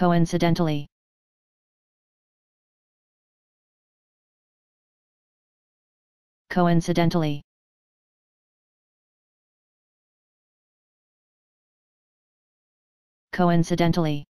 coincidentally. Coincidentally. Coincidentally.